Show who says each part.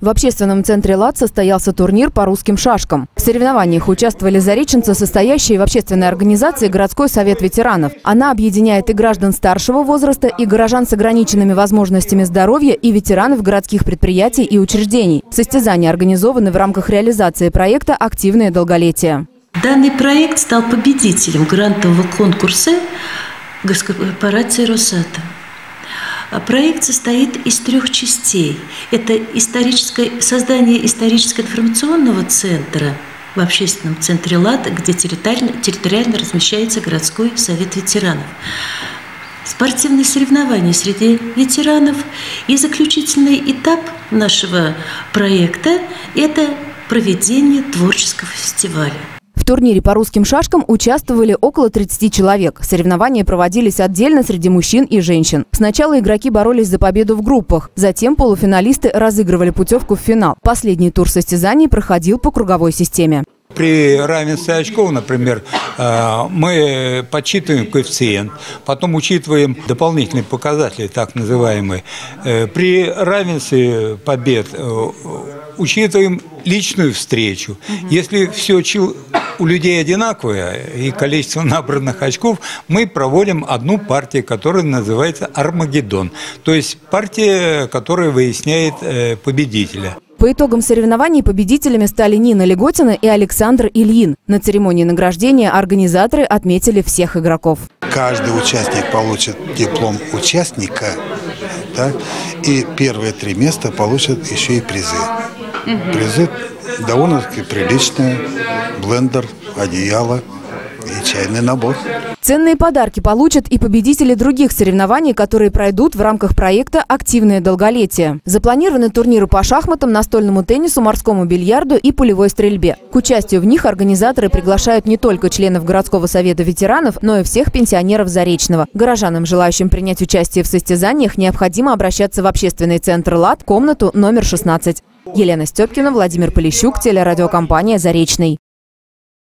Speaker 1: В общественном центре «ЛАД» состоялся турнир по русским шашкам. В соревнованиях участвовали зареченцы, состоящие в общественной организации «Городской совет ветеранов». Она объединяет и граждан старшего возраста, и горожан с ограниченными возможностями здоровья, и ветеранов городских предприятий и учреждений. Состязания организованы в рамках реализации проекта «Активное долголетие».
Speaker 2: Данный проект стал победителем грантового конкурса корпорации «Росатом». А проект состоит из трех частей. Это историческое, создание историческо-информационного центра в общественном центре «Лада», где территориально, территориально размещается городской совет ветеранов спортивные соревнования среди ветеранов. И заключительный этап нашего проекта – это проведение творческого фестиваля
Speaker 1: турнире по русским шашкам участвовали около 30 человек. Соревнования проводились отдельно среди мужчин и женщин. Сначала игроки боролись за победу в группах, затем полуфиналисты разыгрывали путевку в финал. Последний тур состязаний проходил по круговой системе.
Speaker 3: При равенстве очков, например, э, мы подсчитываем коэффициент, потом учитываем дополнительные показатели, так называемые. Э, при равенстве побед э, учитываем личную встречу. Если все у людей одинаковое и количество набранных очков, мы проводим одну партию, которая называется «Армагеддон». То есть партия, которая выясняет э, победителя.
Speaker 1: По итогам соревнований победителями стали Нина Леготина и Александр Ильин. На церемонии награждения организаторы отметили всех игроков.
Speaker 4: Каждый участник получит диплом участника, да, и первые три места получат еще и призы. Призы довольно-таки приличные. Блендер, одеяло и чайный набор.
Speaker 1: Ценные подарки получат и победители других соревнований, которые пройдут в рамках проекта «Активное долголетие». Запланированы турниры по шахматам, настольному теннису, морскому бильярду и пулевой стрельбе. К участию в них организаторы приглашают не только членов городского совета ветеранов, но и всех пенсионеров Заречного. Горожанам, желающим принять участие в состязаниях, необходимо обращаться в общественный центр «ЛАД», комнату номер 16. Елена Степкина, Владимир Полищук, телерадиокомпания «Заречный».